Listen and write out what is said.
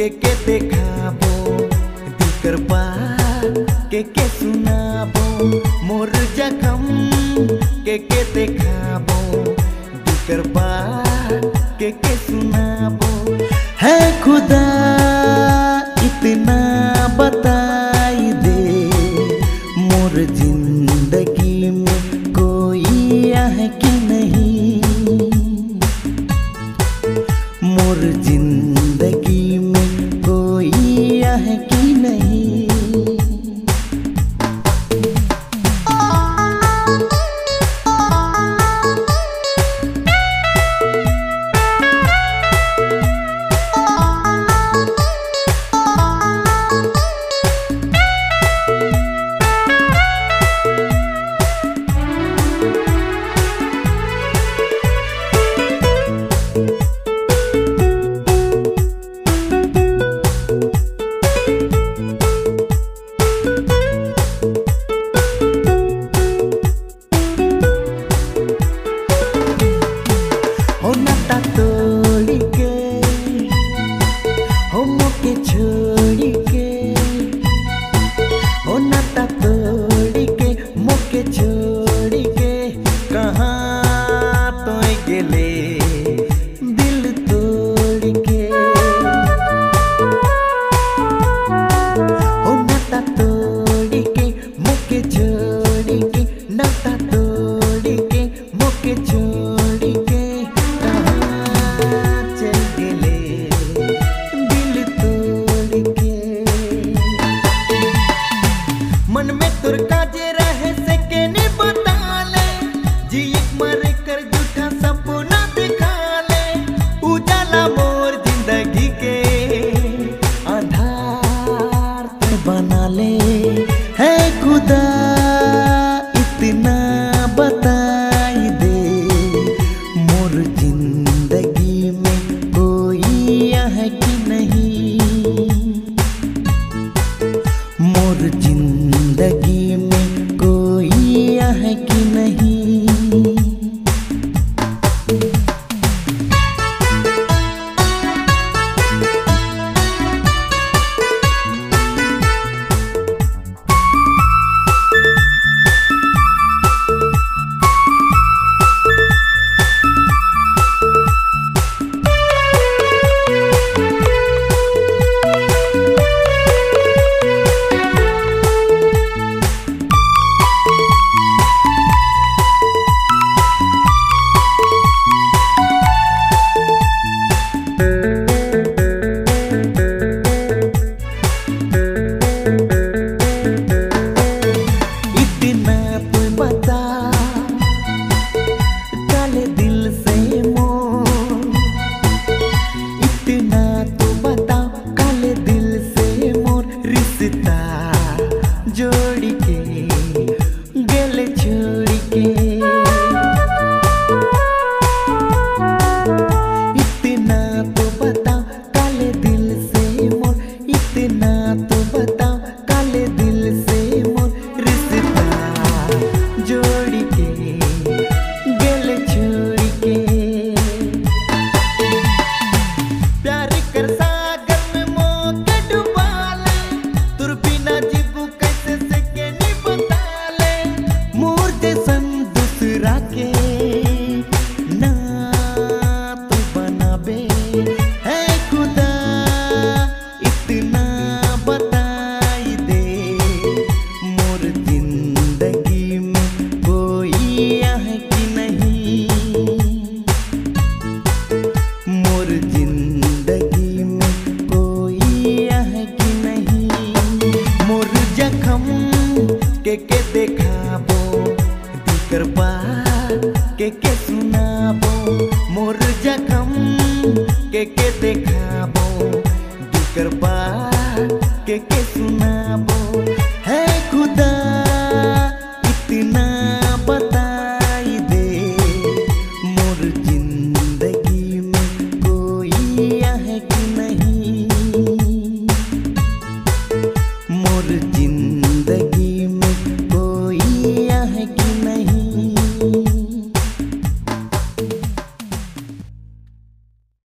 के के देखाबो दिल कर के के सुनाबो, मोर जखम के के देखाबो दिल कर के के सुनाबो। है खुदा তোর কাজের जोड़ी सुनाबो मोर जखम के के देखाबो दुकर बा के के सुनाबो।